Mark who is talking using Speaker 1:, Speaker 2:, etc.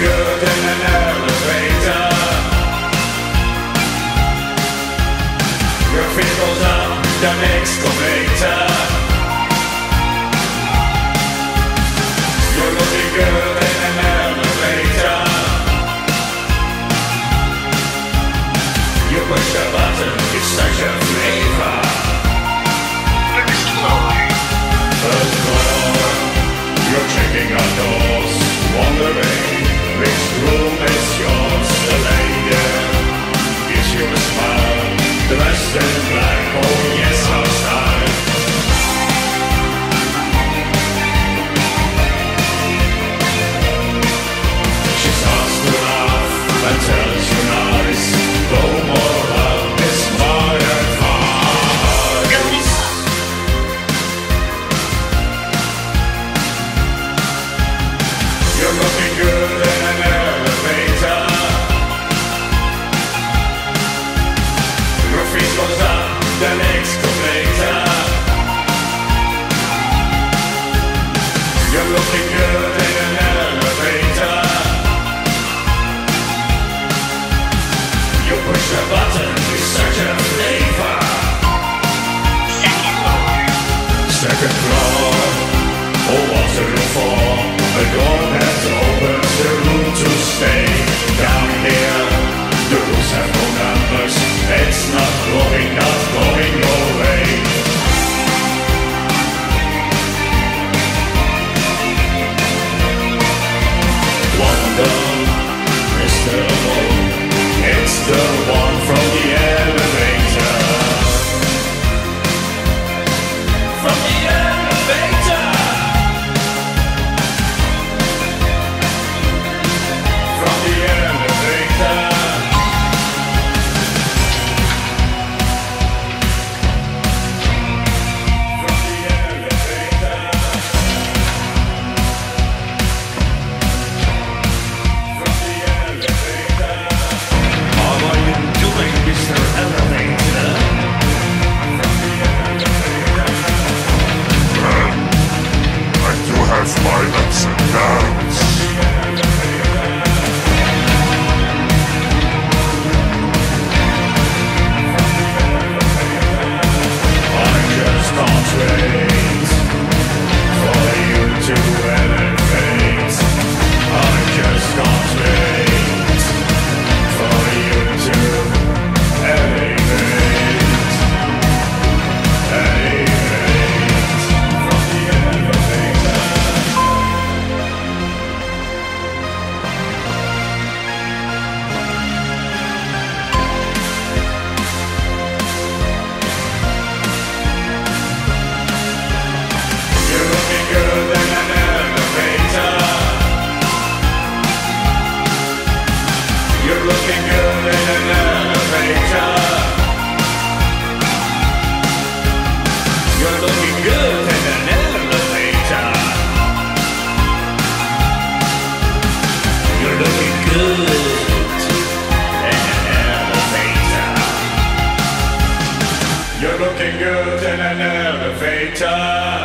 Speaker 1: Your up, the next excavator. You're looking good in an elevator.